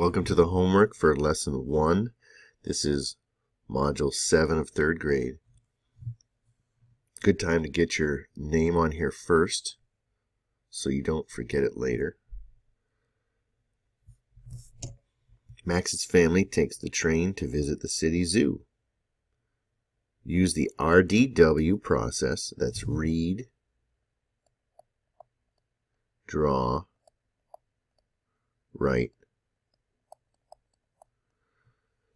Welcome to the homework for lesson 1. This is module 7 of 3rd grade. Good time to get your name on here first so you don't forget it later. Max's family takes the train to visit the city zoo. Use the RDW process, that's read, draw, write,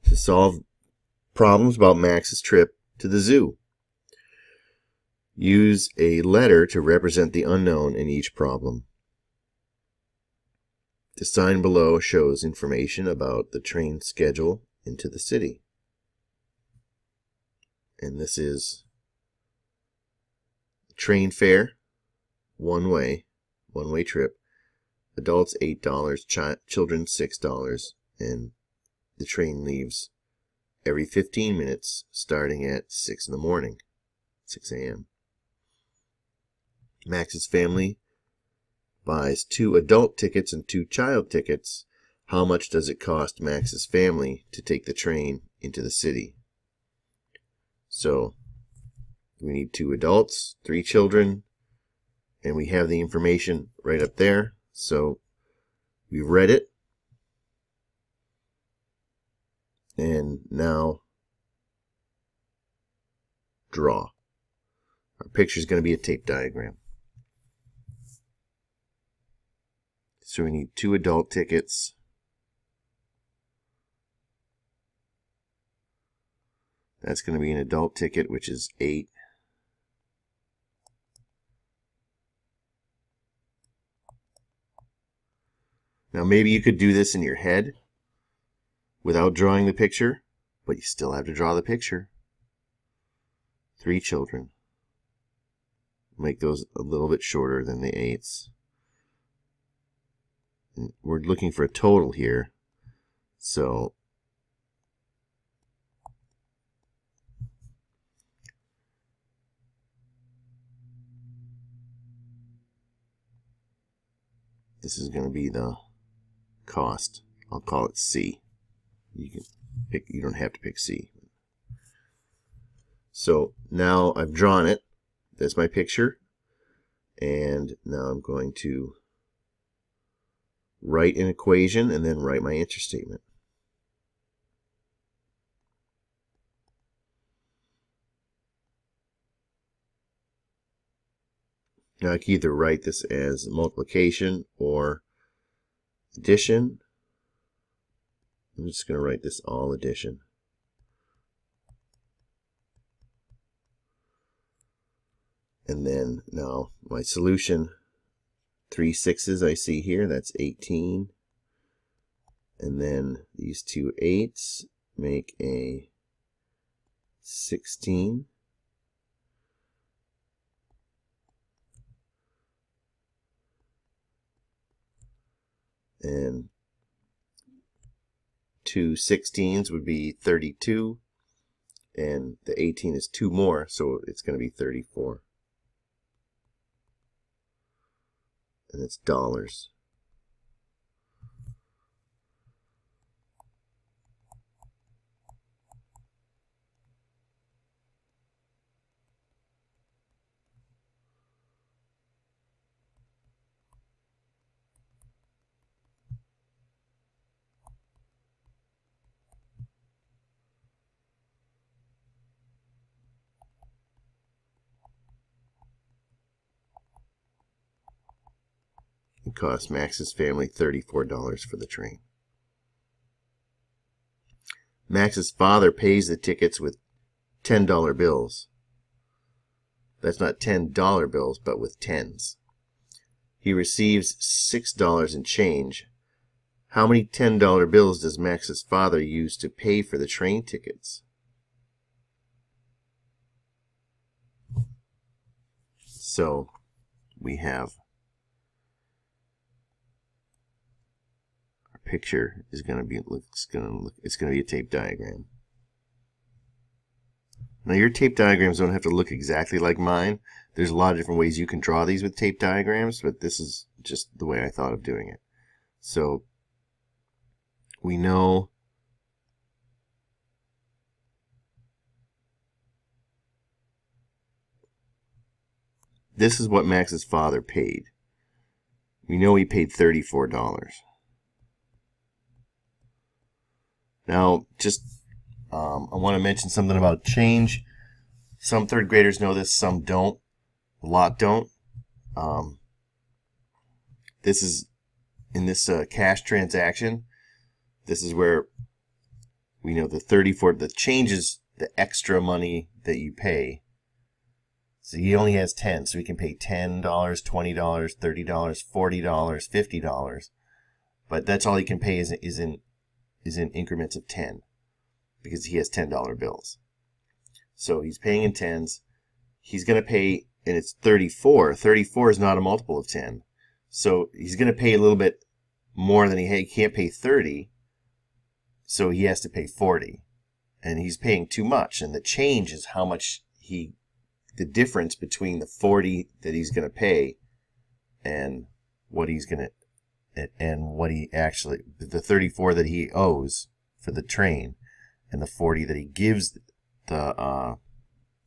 to solve problems about Max's trip to the zoo. Use a letter to represent the unknown in each problem. The sign below shows information about the train schedule into the city. And this is train fare, one way, one way trip. Adults $8, ch children $6, and the train leaves every 15 minutes starting at 6 in the morning, 6 a.m. Max's family buys two adult tickets and two child tickets. How much does it cost Max's family to take the train into the city? So we need two adults, three children, and we have the information right up there. So we've read it. And now draw. Our picture is going to be a tape diagram. So we need two adult tickets. That's going to be an adult ticket, which is 8. Now maybe you could do this in your head without drawing the picture, but you still have to draw the picture. Three children. Make those a little bit shorter than the eights. We're looking for a total here. So this is going to be the cost. I'll call it C. You can pick, you don't have to pick C. So now I've drawn it. That's my picture. And now I'm going to write an equation and then write my answer statement. Now I can either write this as multiplication or addition I'm just going to write this all addition. And then now my solution, three sixes I see here, that's 18. And then these two eights make a 16. And two 16s would be 32 and the 18 is two more so it's going to be 34 and it's dollars Cost Max's family $34 for the train. Max's father pays the tickets with $10 bills. That's not $10 bills, but with tens. He receives $6 in change. How many $10 bills does Max's father use to pay for the train tickets? So we have picture is going to be looks going to look it's going to be a tape diagram. Now your tape diagrams don't have to look exactly like mine. There's a lot of different ways you can draw these with tape diagrams, but this is just the way I thought of doing it. So we know this is what Max's father paid. We know he paid $34. Now, just um, I want to mention something about change. Some third graders know this, some don't. A lot don't. Um, this is in this uh, cash transaction. This is where we know the 34, the changes the extra money that you pay. So he only has 10, so he can pay $10, $20, $30, $40, $50. But that's all he can pay is, is in is in increments of 10 because he has $10 bills. So he's paying in tens. He's going to pay, and it's 34. 34 is not a multiple of 10. So he's going to pay a little bit more than he, he can't pay 30. So he has to pay 40. And he's paying too much. And the change is how much he, the difference between the 40 that he's going to pay and what he's going to and what he actually the 34 that he owes for the train and the 40 that he gives the uh,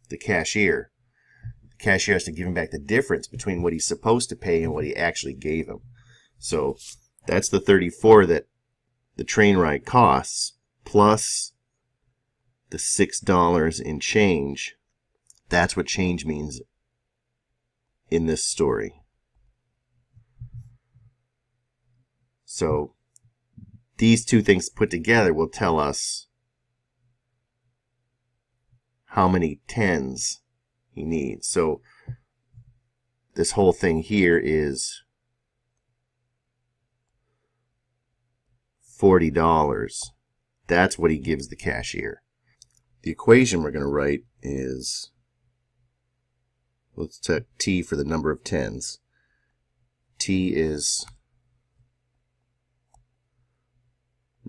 the cashier. The cashier has to give him back the difference between what he's supposed to pay and what he actually gave him. So that's the 34 that the train ride costs plus the six dollars in change. That's what change means in this story So these two things put together will tell us how many tens he needs. So this whole thing here is $40. That's what he gives the cashier. The equation we're going to write is, let's take T for the number of tens. T is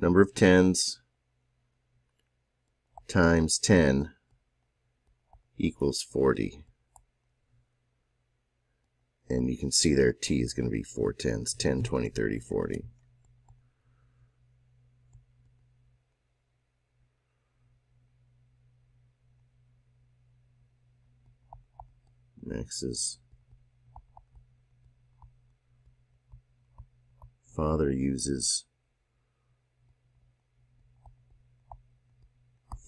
number of tens times 10 equals 40. And you can see there t is going to be 4 tens, 10, 20, 30, 40. Max's father uses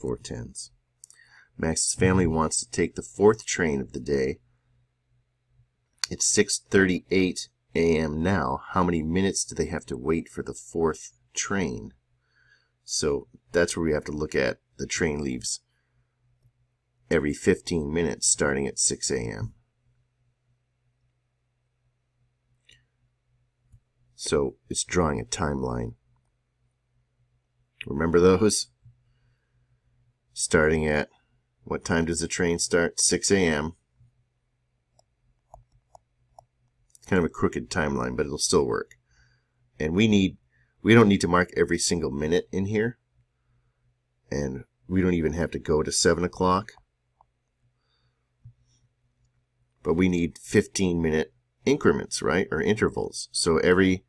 four tens. Max's family wants to take the fourth train of the day. It's 6.38 a.m. now. How many minutes do they have to wait for the fourth train? So that's where we have to look at the train leaves every 15 minutes starting at 6 a.m. So it's drawing a timeline. Remember those? Starting at what time does the train start? 6 a.m. Kind of a crooked timeline, but it'll still work. And we need we don't need to mark every single minute in here. And we don't even have to go to 7 o'clock. But we need 15 minute increments, right? Or intervals. So every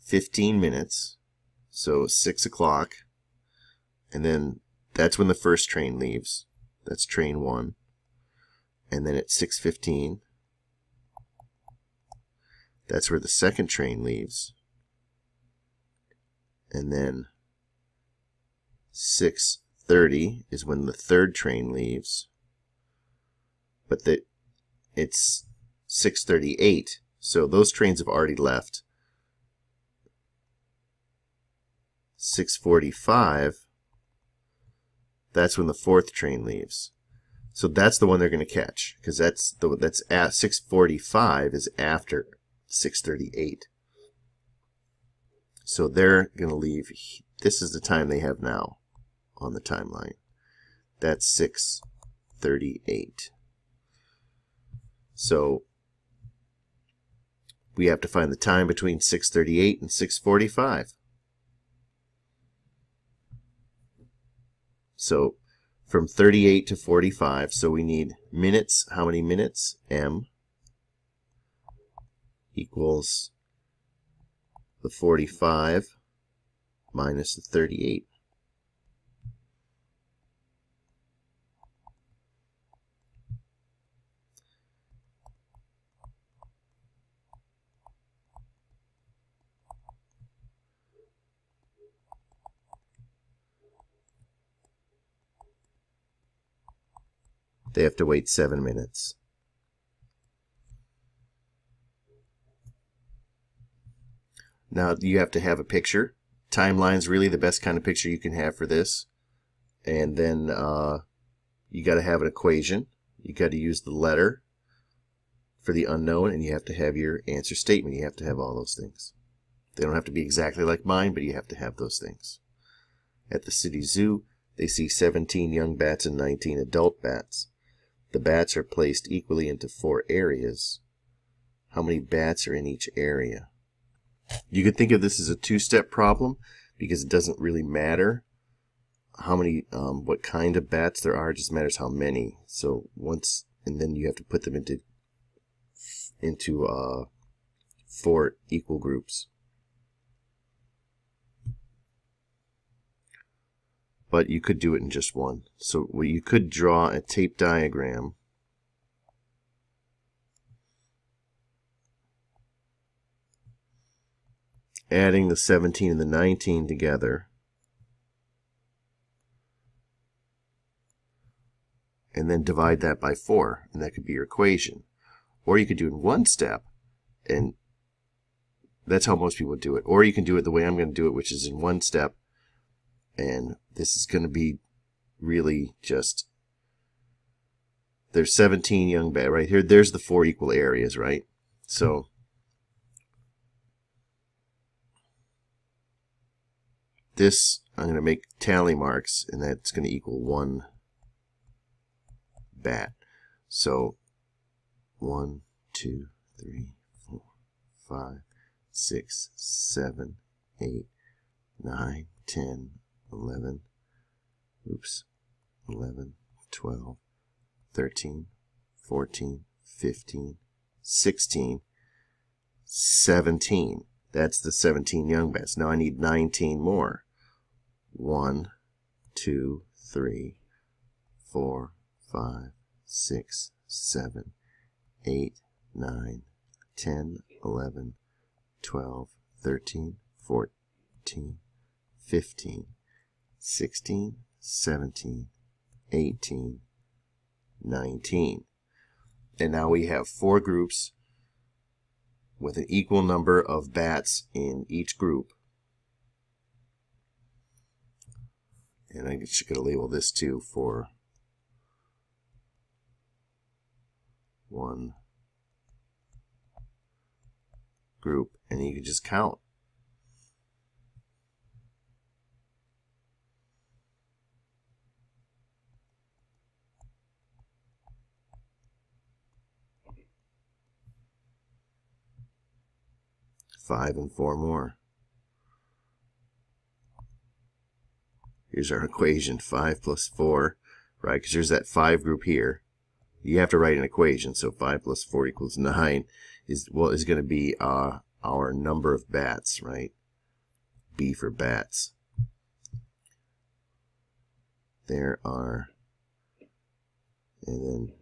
15 minutes, so 6 o'clock, and then that's when the first train leaves. That's train 1. And then at 6.15, that's where the second train leaves. And then 6.30 is when the third train leaves. But the, it's 6.38, so those trains have already left. 6.45 that's when the fourth train leaves. So that's the one they're going to catch because that's the that's at 6:45 is after 6:38. So they're going to leave. This is the time they have now on the timeline. That's 6:38. So we have to find the time between 6:38 and 6:45. So from 38 to 45, so we need minutes. How many minutes? M equals the 45 minus the 38. They have to wait seven minutes. Now you have to have a picture. Timeline's really the best kind of picture you can have for this. And then uh, you got to have an equation. You got to use the letter for the unknown, and you have to have your answer statement. You have to have all those things. They don't have to be exactly like mine, but you have to have those things. At the city zoo, they see 17 young bats and 19 adult bats. The bats are placed equally into four areas. How many bats are in each area? You could think of this as a two-step problem because it doesn't really matter how many, um, what kind of bats there are. It just matters how many. So once, and then you have to put them into into uh, four equal groups. But you could do it in just one. So you could draw a tape diagram adding the 17 and the 19 together. And then divide that by 4, and that could be your equation. Or you could do it in one step, and that's how most people do it. Or you can do it the way I'm going to do it, which is in one step, and this is going to be really just there's 17 young bad right here there's the four equal areas right so this, I'm going to make tally marks, and that's going to equal one bat. So, one, two, three, four, five, six, seven, eight, nine, ten, eleven, oops, eleven, twelve, thirteen, fourteen, fifteen, sixteen, seventeen. That's the 17 young bats. Now I need 19 more. 1, 2, 3, 4, 5, 6, 7, 8, 9, 10, 11, 12, 13, 14, 15, 16, 17, 18, 19. And now we have four groups with an equal number of bats in each group. And I'm just going to label this too for one group. And you can just count. Five and four more. Here's our equation, 5 plus 4, right? Because there's that 5 group here. You have to write an equation, so 5 plus 4 equals 9 is, well, is going to be uh, our number of bats, right? B for bats. There are, and then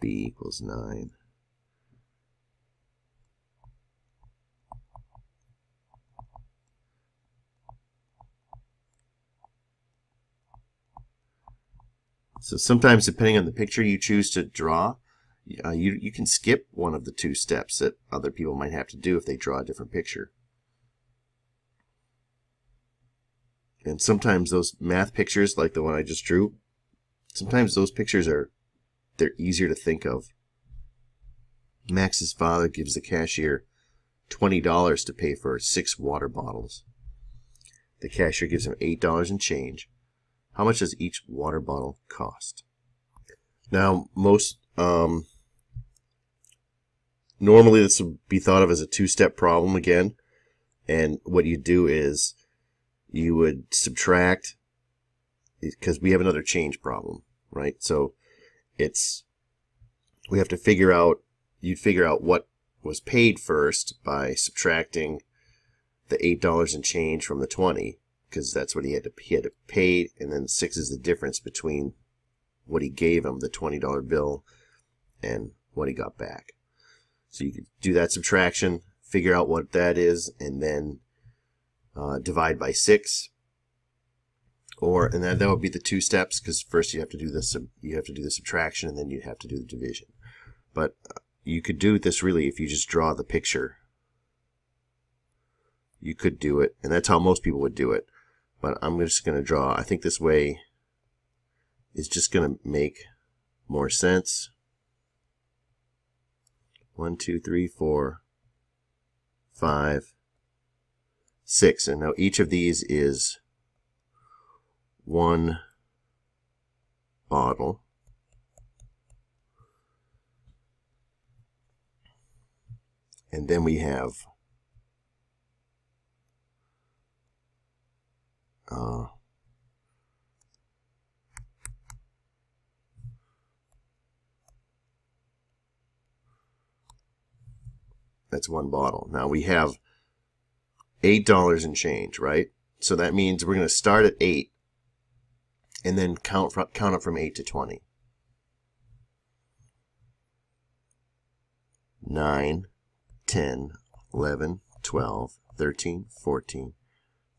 B equals 9. So sometimes depending on the picture you choose to draw, uh, you, you can skip one of the two steps that other people might have to do if they draw a different picture. And sometimes those math pictures, like the one I just drew, sometimes those pictures are they're easier to think of. Max's father gives the cashier $20 to pay for six water bottles. The cashier gives him $8 in change how much does each water bottle cost? Now, most um, normally this would be thought of as a two-step problem again, and what you do is you would subtract because we have another change problem, right? So it's we have to figure out you'd figure out what was paid first by subtracting the eight dollars and change from the twenty because that's what he had to he had to pay, and then six is the difference between what he gave him, the twenty dollar bill, and what he got back. So you could do that subtraction, figure out what that is, and then uh, divide by six. Or and then that would be the two steps because first you have to do this you have to do the subtraction and then you have to do the division. But uh, you could do this really if you just draw the picture. You could do it, and that's how most people would do it. But I'm just going to draw. I think this way is just going to make more sense. One, two, three, four, five, six. And now each of these is one bottle. And then we have uh, that's one bottle. Now we have eight dollars and change, right? So that means we're going to start at eight and then count from, count up from eight to twenty. Nine, ten, eleven, twelve, thirteen, fourteen,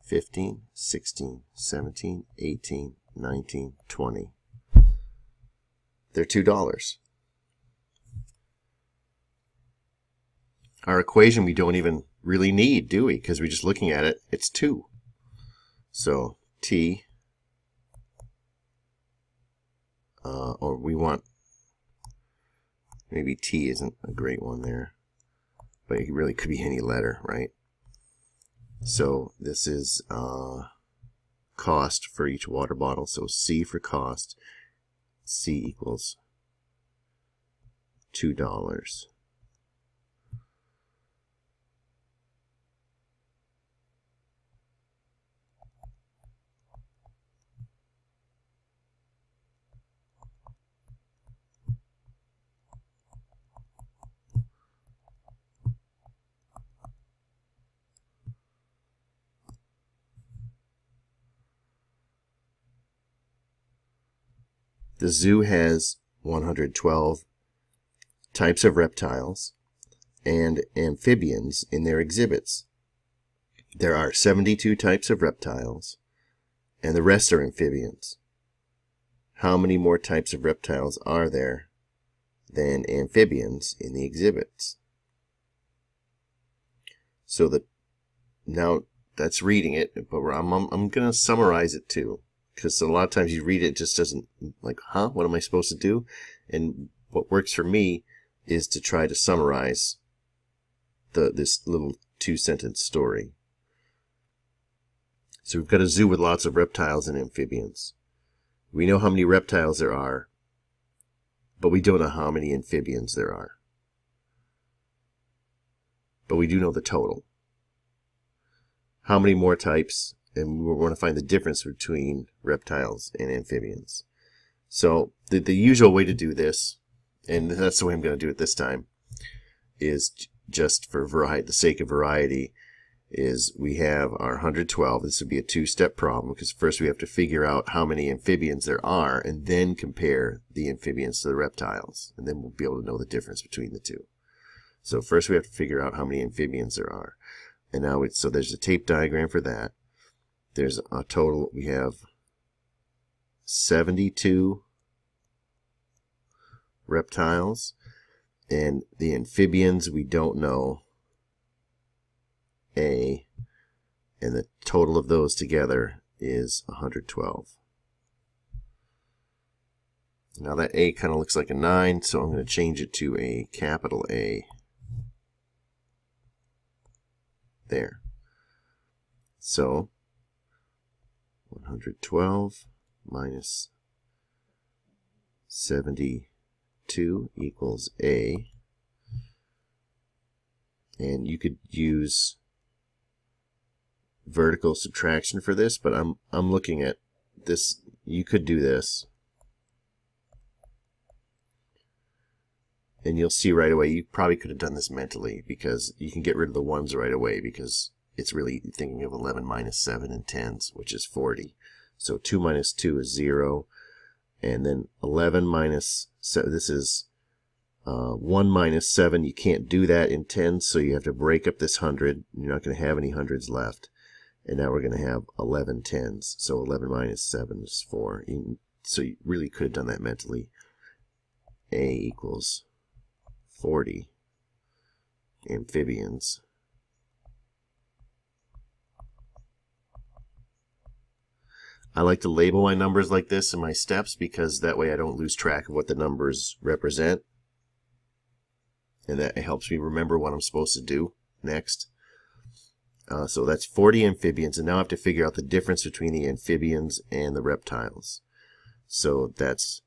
fifteen, sixteen, seventeen, eighteen, nineteen, twenty. They're $2. Our equation we don't even really need, do we? Because we're just looking at it, it's 2. So t, uh, or we want, maybe t isn't a great one there, but it really could be any letter, right? So this is uh, cost for each water bottle. So C for cost, C equals $2. The zoo has 112 types of reptiles and amphibians in their exhibits. There are 72 types of reptiles, and the rest are amphibians. How many more types of reptiles are there than amphibians in the exhibits? So the now that's reading it, but I'm, I'm, I'm going to summarize it too because a lot of times you read it, it just doesn't like huh? What am i supposed to do? And what works for me is to try to summarize the this little two sentence story. So we've got a zoo with lots of reptiles and amphibians. We know how many reptiles there are but we don't know how many amphibians there are. But we do know the total. How many more types and we want to find the difference between reptiles and amphibians. So the, the usual way to do this, and that's the way I'm going to do it this time, is just for variety, the sake of variety, is we have our 112. This would be a two-step problem because first we have to figure out how many amphibians there are and then compare the amphibians to the reptiles. And then we'll be able to know the difference between the two. So first we have to figure out how many amphibians there are. And now it's, so there's a tape diagram for that there's a total, we have 72 reptiles, and the amphibians we don't know A, and the total of those together is 112. Now that A kind of looks like a 9, so I'm going to change it to a capital A. There. So 112 minus 72 equals A. And you could use vertical subtraction for this, but I'm I'm looking at this you could do this. And you'll see right away you probably could have done this mentally because you can get rid of the ones right away because it's really thinking of 11 minus 7 and tens, which is 40. So 2 minus 2 is 0. And then 11 minus, so this is uh, 1 minus 7. You can't do that in tens, so you have to break up this 100. You're not going to have any hundreds left. And now we're going to have 11 tens. So 11 minus 7 is 4. You, so you really could have done that mentally. A equals 40 amphibians. I like to label my numbers like this in my steps because that way I don't lose track of what the numbers represent. And that helps me remember what I'm supposed to do next. Uh, so that's 40 amphibians, and now I have to figure out the difference between the amphibians and the reptiles. So that's,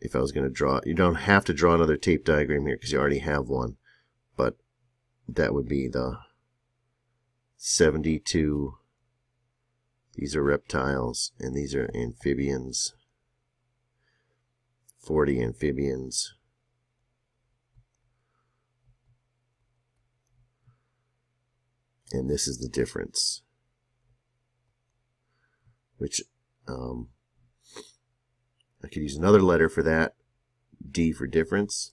if I was going to draw, you don't have to draw another tape diagram here because you already have one, but that would be the 72 these are reptiles, and these are amphibians. 40 amphibians. And this is the difference. Which, um, I could use another letter for that. D for difference.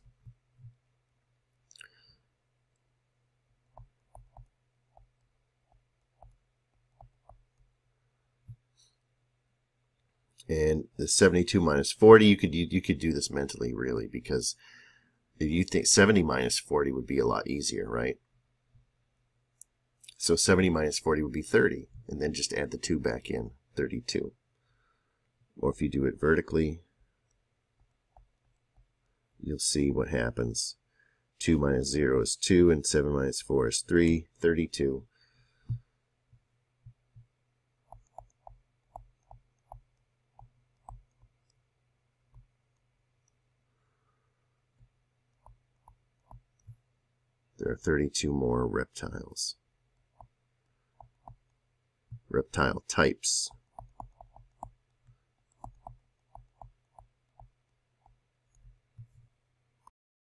And the 72 minus 40 you could you, you could do this mentally really because you think 70 minus 40 would be a lot easier right? So 70 minus 40 would be 30 and then just add the 2 back in 32 or if you do it vertically you'll see what happens. 2 minus 0 is 2 and 7 minus 4 is 3 32 There are 32 more reptiles. Reptile types.